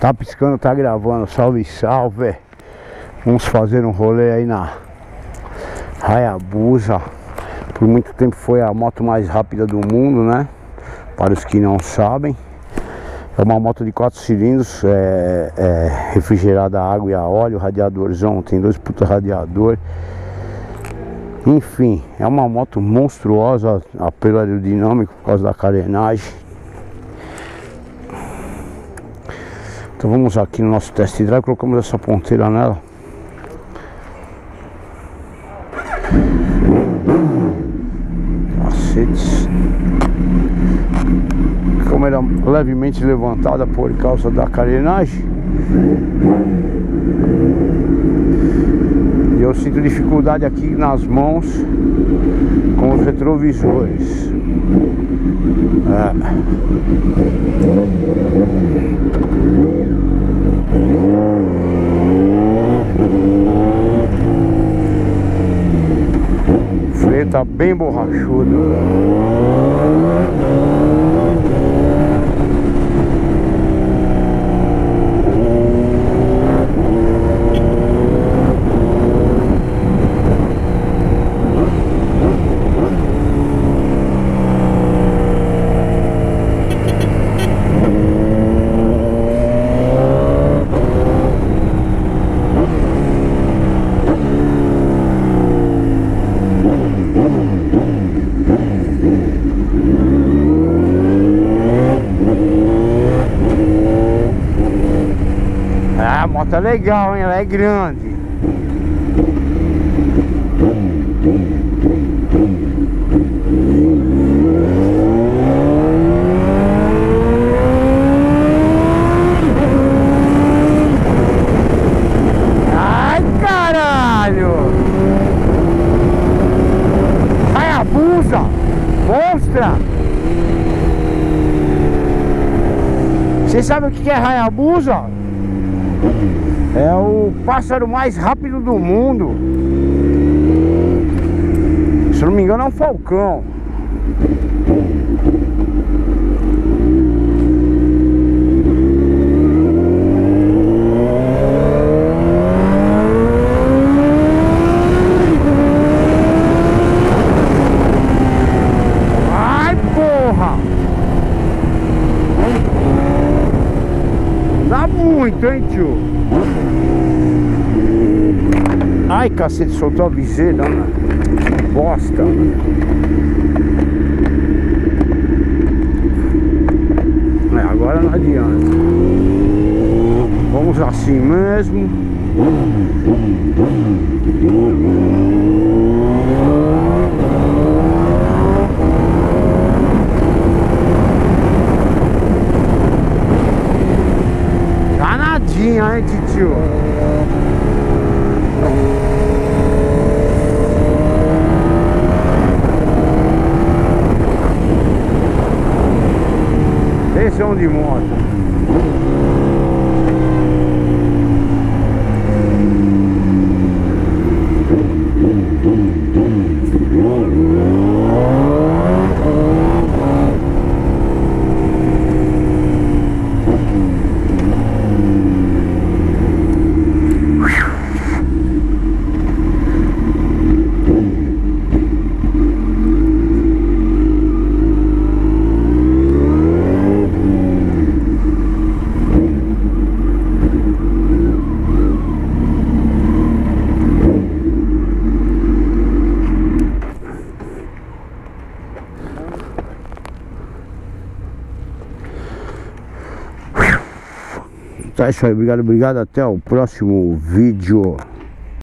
Tá piscando, tá gravando. Salve, salve. Vamos fazer um rolê aí na Hayabusa. Por muito tempo foi a moto mais rápida do mundo, né? Para os que não sabem. É uma moto de quatro cilindros, é, é refrigerada a água e a óleo, radiadorzão, tem dois puta radiador. Enfim, é uma moto monstruosa, apelo aerodinâmico por causa da carenagem. Então vamos aqui no nosso test drive, colocamos essa ponteira nela. Cacetes. Câmera levemente levantada por causa da carenagem. E eu sinto dificuldade aqui nas mãos com os retrovisores. É. Tá bem borrachudo. A moto é legal, hein? Ela é grande. Ai, caralho! Hayabusa! Monstra! Você sabe o que é Hayabusa? É o pássaro mais rápido do mundo. Se não me engano é um falcão. Ai, porra! Tio? Ai, cacete, soltou a viseira? Que bosta. É, agora não adianta. Vamos assim mesmo. Hein, tio? Esse é de moto. Tá isso aí, obrigado, obrigado. Até o próximo vídeo.